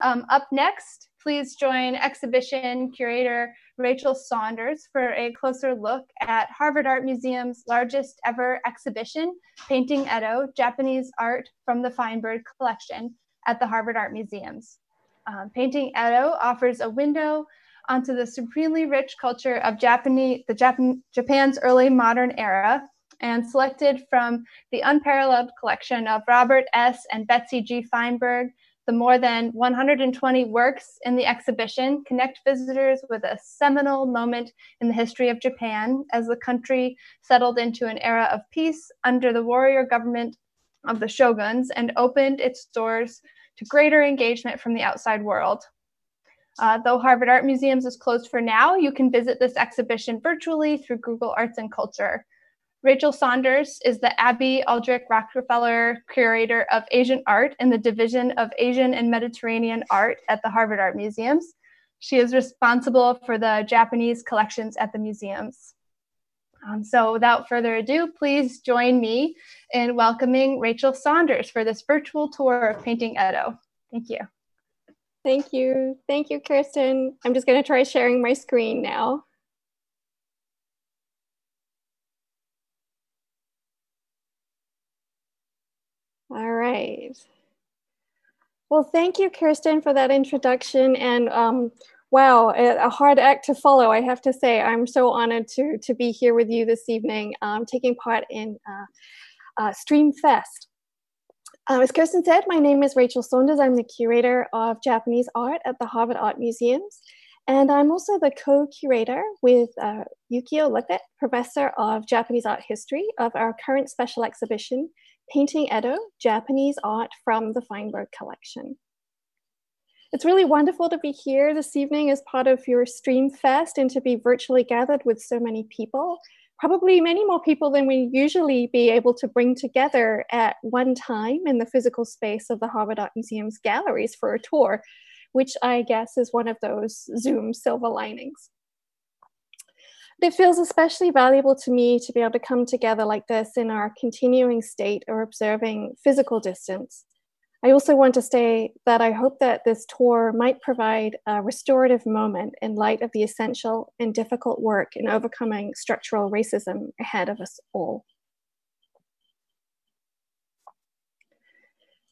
Um, up next, please join exhibition curator Rachel Saunders for a closer look at Harvard Art Museum's largest ever exhibition, Painting Edo, Japanese Art from the Feinberg Collection at the Harvard Art Museums. Um, Painting Edo offers a window onto the supremely rich culture of Japanese, the Japan, Japan's early modern era, and selected from the unparalleled collection of Robert S. and Betsy G. Feinberg, the more than 120 works in the exhibition connect visitors with a seminal moment in the history of Japan as the country settled into an era of peace under the warrior government of the shoguns and opened its doors to greater engagement from the outside world. Uh, though Harvard Art Museums is closed for now, you can visit this exhibition virtually through Google Arts and Culture. Rachel Saunders is the Abby Aldrich Rockefeller Curator of Asian Art in the Division of Asian and Mediterranean Art at the Harvard Art Museums. She is responsible for the Japanese collections at the museums. Um, so without further ado, please join me in welcoming Rachel Saunders for this virtual tour of Painting Edo. Thank you. Thank you. Thank you, Kirsten. I'm just going to try sharing my screen now. All right. Well, thank you, Kirsten, for that introduction. And um, wow, a, hard act to follow, I have to say. I'm so honored to, to be here with you this evening, um, taking part in uh, uh, Stream Fest. Uh, as Kirsten said, my name is Rachel Saunders. I'm the curator of Japanese art at the Harvard Art Museums. And I'm also the co-curator with uh, Yukio Lippit, professor of Japanese art history of our current special exhibition, Painting Edo, Japanese Art from the Feinberg Collection. It's really wonderful to be here this evening as part of your Stream Fest and to be virtually gathered with so many people. Probably many more people than we usually be able to bring together at one time in the physical space of the Harvard Art Museum's galleries for a tour, which I guess is one of those Zoom silver linings. It feels especially valuable to me to be able to come together like this in our continuing state or observing physical distance. I also want to say that I hope that this tour might provide a restorative moment in light of the essential and difficult work in overcoming structural racism ahead of us all.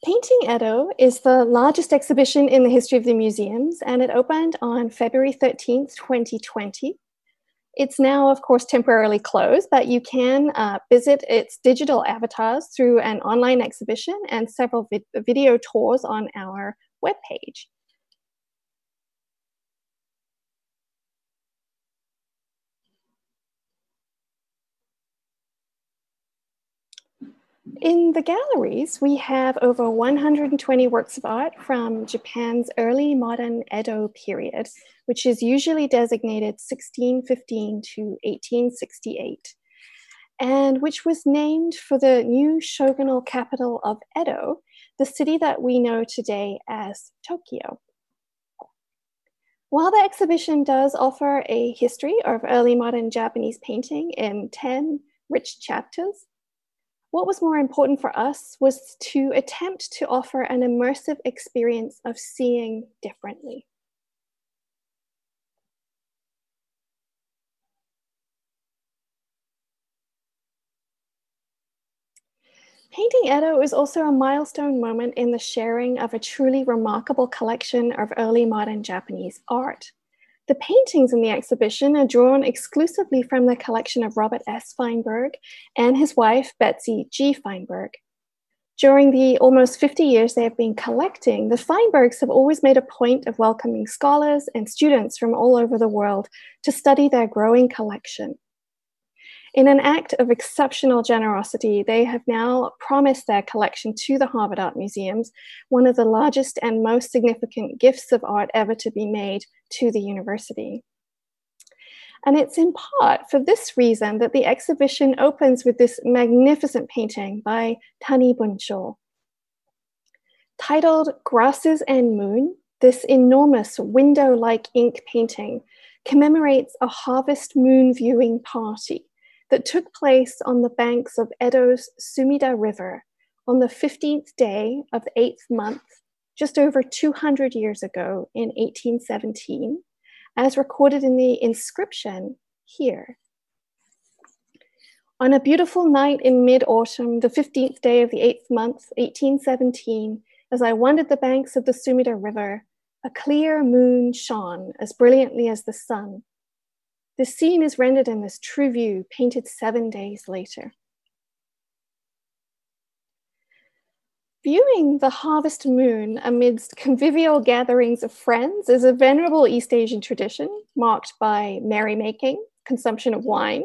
Painting Edo is the largest exhibition in the history of the museums, and it opened on February 13th, 2020, it's now, of course, temporarily closed, but you can uh, visit its digital avatars through an online exhibition and several vid video tours on our webpage. In the galleries, we have over 120 works of art from Japan's early modern Edo period, which is usually designated 1615 to 1868, and which was named for the new shogunal capital of Edo, the city that we know today as Tokyo. While the exhibition does offer a history of early modern Japanese painting in 10 rich chapters, what was more important for us was to attempt to offer an immersive experience of seeing differently. Painting Edo is also a milestone moment in the sharing of a truly remarkable collection of early modern Japanese art. The paintings in the exhibition are drawn exclusively from the collection of Robert S. Feinberg and his wife, Betsy G. Feinberg. During the almost 50 years they have been collecting, the Feinbergs have always made a point of welcoming scholars and students from all over the world to study their growing collection. In an act of exceptional generosity, they have now promised their collection to the Harvard Art Museums, one of the largest and most significant gifts of art ever to be made to the university. And it's in part for this reason that the exhibition opens with this magnificent painting by Tani Buncho. Titled Grasses and Moon, this enormous window like ink painting commemorates a harvest moon viewing party that took place on the banks of Edo's Sumida River on the 15th day of the eighth month just over 200 years ago in 1817, as recorded in the inscription here. On a beautiful night in mid autumn, the 15th day of the eighth month, 1817, as I wandered the banks of the Sumida River, a clear moon shone as brilliantly as the sun. The scene is rendered in this true view, painted seven days later. Viewing the harvest moon amidst convivial gatherings of friends is a venerable East Asian tradition marked by merrymaking, consumption of wine,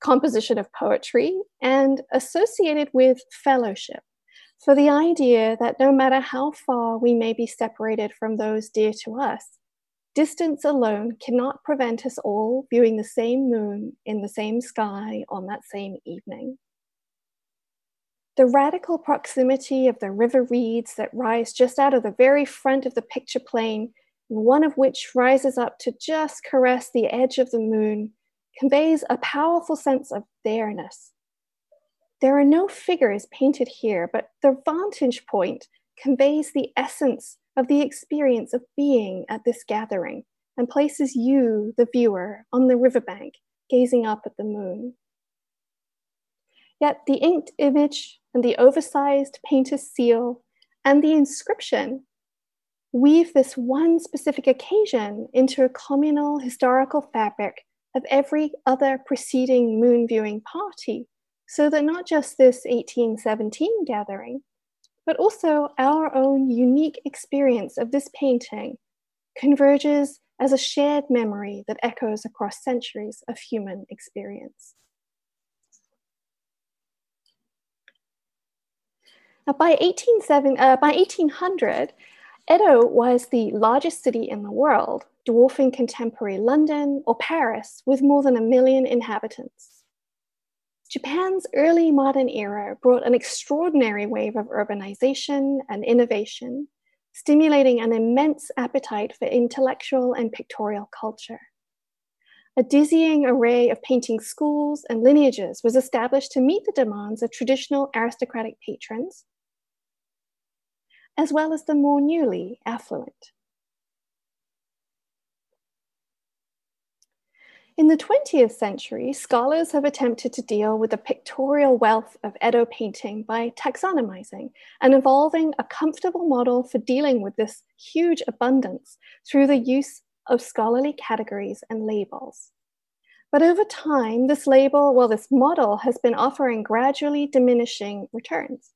composition of poetry, and associated with fellowship. For the idea that no matter how far we may be separated from those dear to us, distance alone cannot prevent us all viewing the same moon in the same sky on that same evening. The radical proximity of the river reeds that rise just out of the very front of the picture plane, one of which rises up to just caress the edge of the moon, conveys a powerful sense of bareness. There are no figures painted here, but the vantage point conveys the essence of the experience of being at this gathering and places you, the viewer, on the riverbank, gazing up at the moon. Yet the inked image and the oversized painter's seal and the inscription weave this one specific occasion into a communal historical fabric of every other preceding moon viewing party, so that not just this 1817 gathering, but also our own unique experience of this painting converges as a shared memory that echoes across centuries of human experience. Now, by, 18, uh, by 1800, Edo was the largest city in the world, dwarfing contemporary London or Paris with more than a million inhabitants. Japan's early modern era brought an extraordinary wave of urbanization and innovation, stimulating an immense appetite for intellectual and pictorial culture. A dizzying array of painting schools and lineages was established to meet the demands of traditional aristocratic patrons as well as the more newly affluent. In the 20th century, scholars have attempted to deal with the pictorial wealth of Edo painting by taxonomizing and evolving a comfortable model for dealing with this huge abundance through the use of scholarly categories and labels. But over time, this label, well, this model has been offering gradually diminishing returns.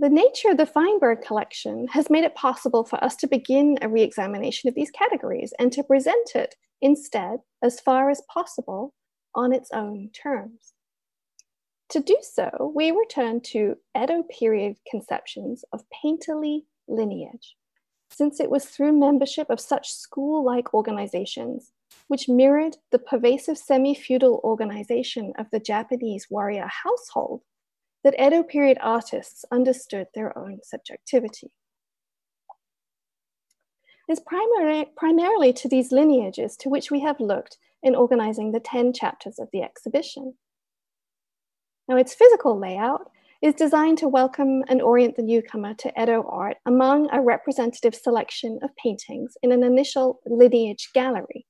The nature of the Feinberg collection has made it possible for us to begin a re-examination of these categories and to present it instead, as far as possible, on its own terms. To do so, we return to Edo period conceptions of painterly lineage, since it was through membership of such school-like organizations, which mirrored the pervasive semi-feudal organization of the Japanese warrior household that Edo period artists understood their own subjectivity. It's primarily, primarily to these lineages to which we have looked in organizing the 10 chapters of the exhibition. Now, its physical layout is designed to welcome and orient the newcomer to Edo art among a representative selection of paintings in an initial lineage gallery.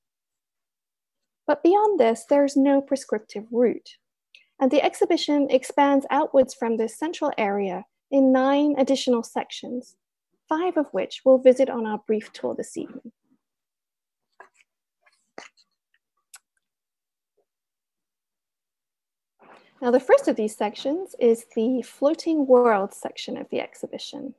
But beyond this, there is no prescriptive route. And the exhibition expands outwards from this central area in nine additional sections, five of which we'll visit on our brief tour this evening. Now, the first of these sections is the floating world section of the exhibition.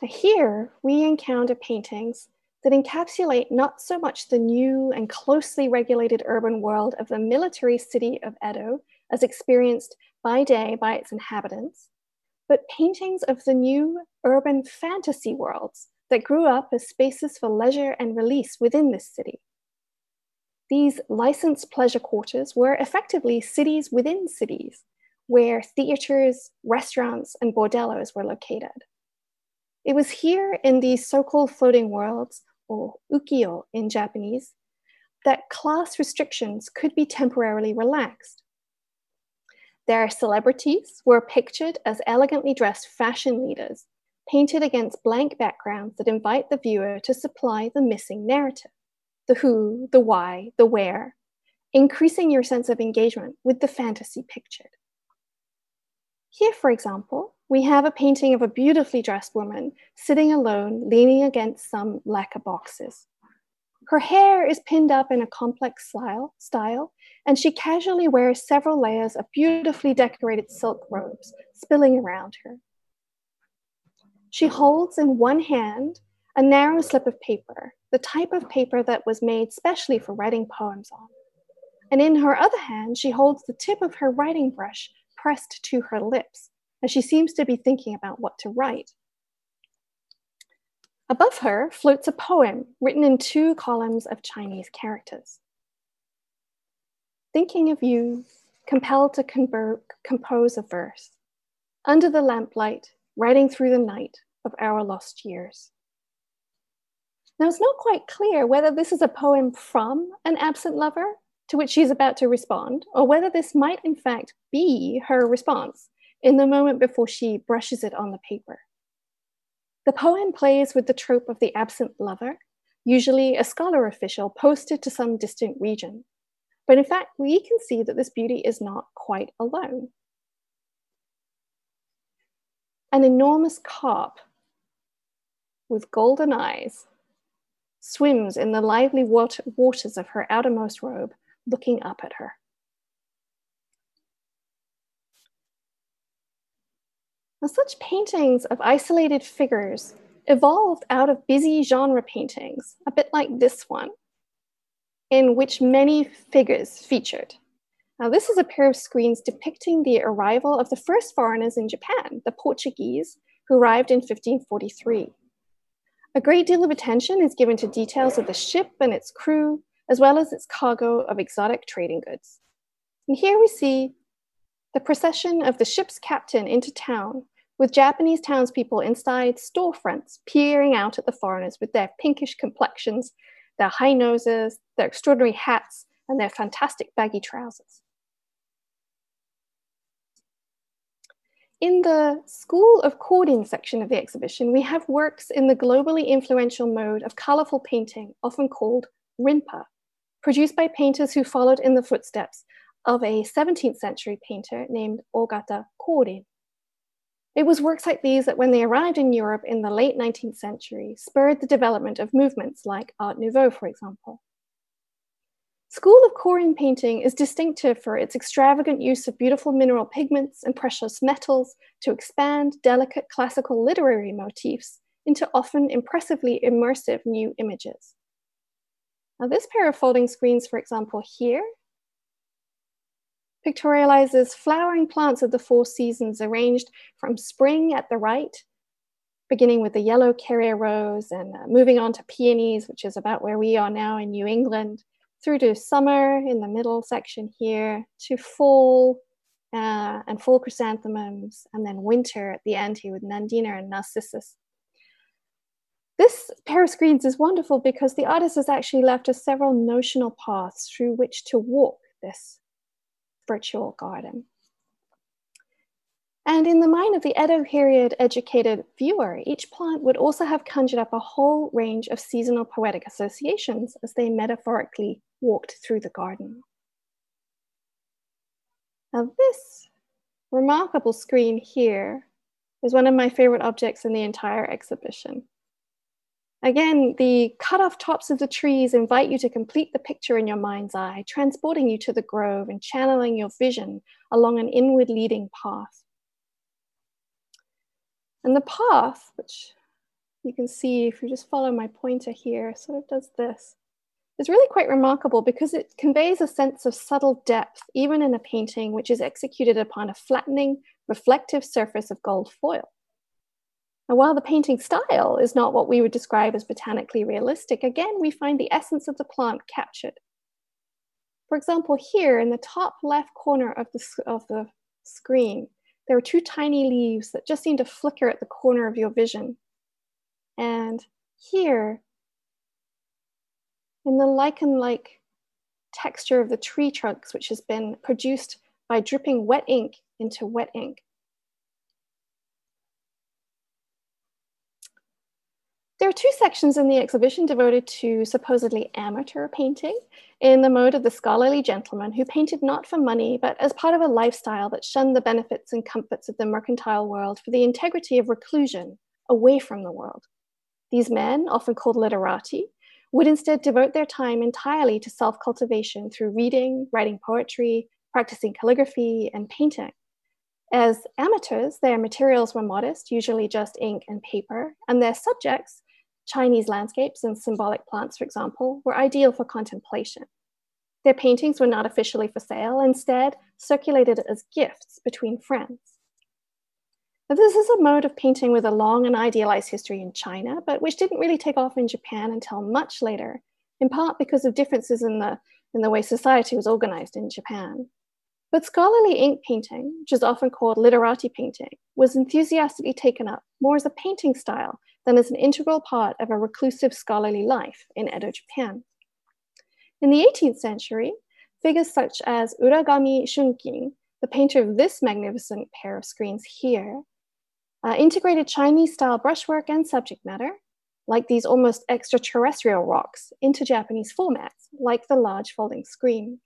Now, here we encounter paintings that encapsulate not so much the new and closely regulated urban world of the military city of Edo as experienced by day by its inhabitants, but paintings of the new urban fantasy worlds that grew up as spaces for leisure and release within this city. These licensed pleasure quarters were effectively cities within cities, where theaters, restaurants, and bordellos were located. It was here in these so called floating worlds or ukiyo in Japanese, that class restrictions could be temporarily relaxed. Their celebrities were pictured as elegantly dressed fashion leaders, painted against blank backgrounds that invite the viewer to supply the missing narrative the who, the why, the where, increasing your sense of engagement with the fantasy pictured. Here, for example, we have a painting of a beautifully dressed woman sitting alone, leaning against some lacquer boxes. Her hair is pinned up in a complex style, and she casually wears several layers of beautifully decorated silk robes spilling around her. She holds in one hand a narrow slip of paper, the type of paper that was made specially for writing poems on. And in her other hand, she holds the tip of her writing brush pressed to her lips, as she seems to be thinking about what to write. Above her floats a poem written in two columns of Chinese characters. Thinking of you, compelled to compose a verse, under the lamplight, writing through the night of our lost years. Now, it's not quite clear whether this is a poem from an absent lover to which she's about to respond, or whether this might in fact be her response in the moment before she brushes it on the paper. The poem plays with the trope of the absent lover, usually a scholar official posted to some distant region. But in fact, we can see that this beauty is not quite alone. An enormous carp with golden eyes swims in the lively water, waters of her outermost robe, looking up at her. Now, such paintings of isolated figures evolved out of busy genre paintings, a bit like this one, in which many figures featured. Now, this is a pair of screens depicting the arrival of the first foreigners in Japan, the Portuguese, who arrived in 1543. A great deal of attention is given to details of the ship and its crew, as well as its cargo of exotic trading goods. And here we see the procession of the ship's captain into town, with Japanese townspeople inside storefronts peering out at the foreigners with their pinkish complexions, their high noses, their extraordinary hats, and their fantastic baggy trousers. In the School of Korin section of the exhibition, we have works in the globally influential mode of colorful painting, often called rinpa, produced by painters who followed in the footsteps of a 17th century painter named Ogata Korin. It was works like these that, when they arrived in Europe in the late 19th century, spurred the development of movements like Art Nouveau, for example. School of Korin painting is distinctive for its extravagant use of beautiful mineral pigments and precious metals to expand delicate classical literary motifs into often impressively immersive new images. Now, this pair of folding screens, for example, here, pictorializes flowering plants of the four seasons arranged from spring at the right, beginning with the yellow kerria rose and uh, moving on to peonies, which is about where we are now in New England, through to summer in the middle section here, to fall uh, and fall chrysanthemums, and then winter at the end here with Nandina and Narcissus. This pair of screens is wonderful because the artist has actually left us several notional paths through which to walk this virtual garden. And in the mind of the Edo period educated viewer, each plant would also have conjured up a whole range of seasonal poetic associations as they metaphorically walked through the garden. Now, this remarkable screen here is one of my favorite objects in the entire exhibition. Again, the cut off tops of the trees invite you to complete the picture in your mind's eye, transporting you to the grove and channeling your vision along an inward leading path. And the path, which you can see if you just follow my pointer here, sort of does this, is really quite remarkable because it conveys a sense of subtle depth, even in a painting which is executed upon a flattening, reflective surface of gold foil. While the painting style is not what we would describe as botanically realistic, again, we find the essence of the plant captured. For example, here in the top left corner of the, of the screen, there are two tiny leaves that just seem to flicker at the corner of your vision. And here, in the lichen like texture of the tree trunks, which has been produced by dripping wet ink into wet ink. There are two sections in the exhibition devoted to supposedly amateur painting in the mode of the scholarly gentleman who painted not for money, but as part of a lifestyle that shunned the benefits and comforts of the mercantile world for the integrity of reclusion away from the world. These men, often called literati, would instead devote their time entirely to self cultivation through reading, writing poetry, practicing calligraphy, and painting. As amateurs, their materials were modest, usually just ink and paper, and their subjects Chinese landscapes and symbolic plants, for example, were ideal for contemplation. Their paintings were not officially for sale, instead, circulated as gifts between friends. Now, this is a mode of painting with a long and idealized history in China, but which didn't really take off in Japan until much later, in part because of differences in the, in the way society was organized in Japan. But scholarly ink painting, which is often called literati painting, was enthusiastically taken up more as a painting style than as an integral part of a reclusive scholarly life in Edo Japan. In the 18th century, figures such as Uragami Shunkin, the painter of this magnificent pair of screens here, uh, integrated Chinese style brushwork and subject matter, like these almost extraterrestrial rocks, into Japanese formats, like the large folding screen.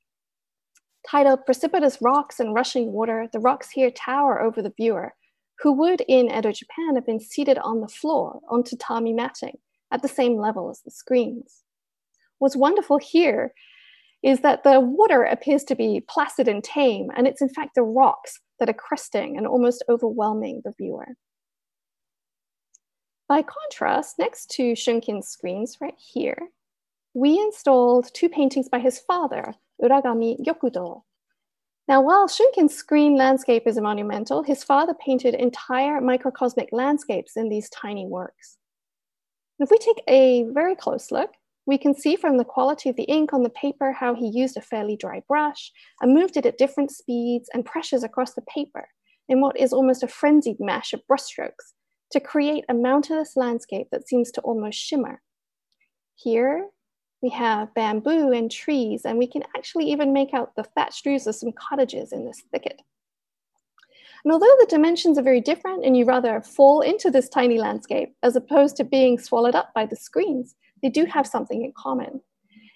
Titled Precipitous Rocks and Rushing Water, the rocks here tower over the viewer, who would in Edo, Japan have been seated on the floor on tatami matting at the same level as the screens. What's wonderful here is that the water appears to be placid and tame, and it's in fact the rocks that are cresting and almost overwhelming the viewer. By contrast, next to Shunkin's screens right here, we installed two paintings by his father, Uragami Gyokudo, now, while Shunkin's screen landscape is monumental, his father painted entire microcosmic landscapes in these tiny works. if we take a very close look, we can see from the quality of the ink on the paper how he used a fairly dry brush and moved it at different speeds and pressures across the paper in what is almost a frenzied mash of brushstrokes to create a mountainous landscape that seems to almost shimmer. Here, we have bamboo and trees, and we can actually even make out the thatched roofs of some cottages in this thicket. And although the dimensions are very different and you rather fall into this tiny landscape as opposed to being swallowed up by the screens, they do have something in common.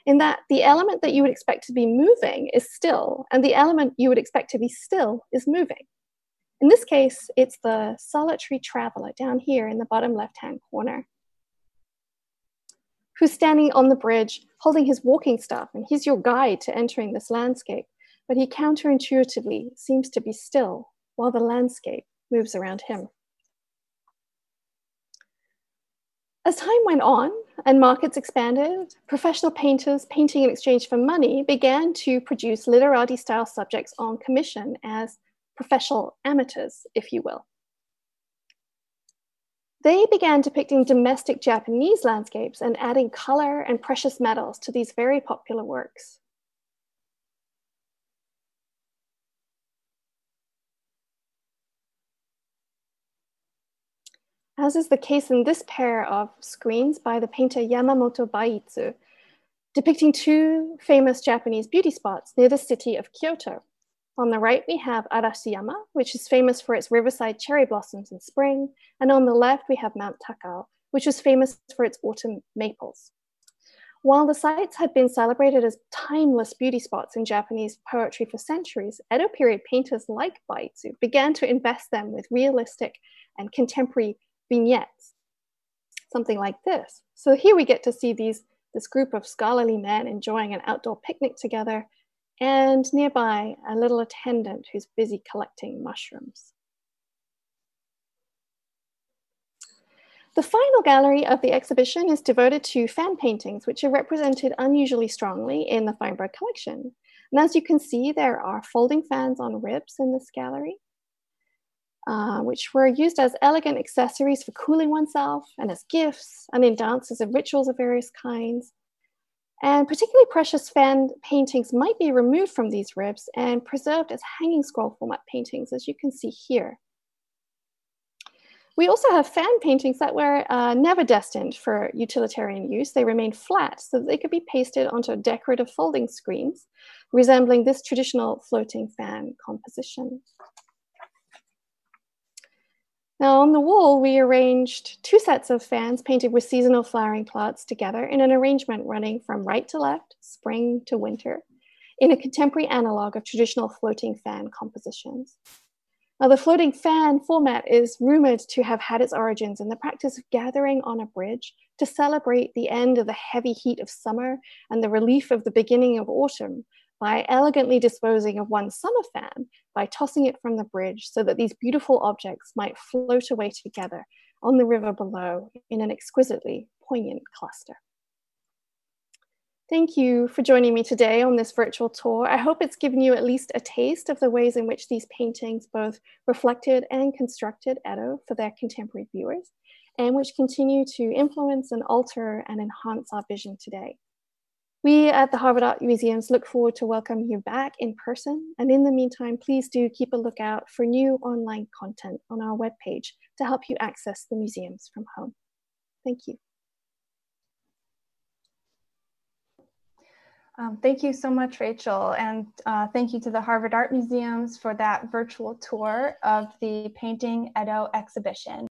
In that the element that you would expect to be moving is still, and the element you would expect to be still is moving. In this case, it's the solitary traveler down here in the bottom left hand corner who's standing on the bridge holding his walking staff, and he's your guide to entering this landscape. But he counterintuitively seems to be still while the landscape moves around him. As time went on and markets expanded, professional painters painting in exchange for money began to produce literati style subjects on commission as professional amateurs, if you will. They began depicting domestic Japanese landscapes and adding color and precious metals to these very popular works. As is the case in this pair of screens by the painter Yamamoto Baitsu, depicting two famous Japanese beauty spots near the city of Kyoto. On the right, we have Arashiyama, which is famous for its riverside cherry blossoms in spring. And on the left, we have Mount Takao, which is famous for its autumn maples. While the sites had been celebrated as timeless beauty spots in Japanese poetry for centuries, Edo period painters like Baitsu began to invest them with realistic and contemporary vignettes, something like this. So here we get to see these, this group of scholarly men enjoying an outdoor picnic together and nearby a little attendant who's busy collecting mushrooms. The final gallery of the exhibition is devoted to fan paintings, which are represented unusually strongly in the Feinberg collection. And as you can see, there are folding fans on ribs in this gallery, uh, which were used as elegant accessories for cooling oneself and as gifts and in dances and rituals of various kinds. And particularly precious fan paintings might be removed from these ribs and preserved as hanging scroll format paintings, as you can see here. We also have fan paintings that were uh, never destined for utilitarian use. They remained flat so that they could be pasted onto decorative folding screens, resembling this traditional floating fan composition. Now on the wall, we arranged two sets of fans painted with seasonal flowering plants together in an arrangement running from right to left, spring to winter, in a contemporary analog of traditional floating fan compositions. Now, the floating fan format is rumored to have had its origins in the practice of gathering on a bridge to celebrate the end of the heavy heat of summer and the relief of the beginning of autumn by elegantly disposing of one summer fan by tossing it from the bridge so that these beautiful objects might float away together on the river below in an exquisitely poignant cluster. Thank you for joining me today on this virtual tour. I hope it's given you at least a taste of the ways in which these paintings both reflected and constructed Edo for their contemporary viewers, and which continue to influence and alter and enhance our vision today. We at the Harvard Art Museums look forward to welcoming you back in person. And in the meantime, please do keep a lookout for new online content on our webpage to help you access the museums from home. Thank you. Um, thank you so much, Rachel. And uh, thank you to the Harvard Art Museums for that virtual tour of the Painting Edo exhibition.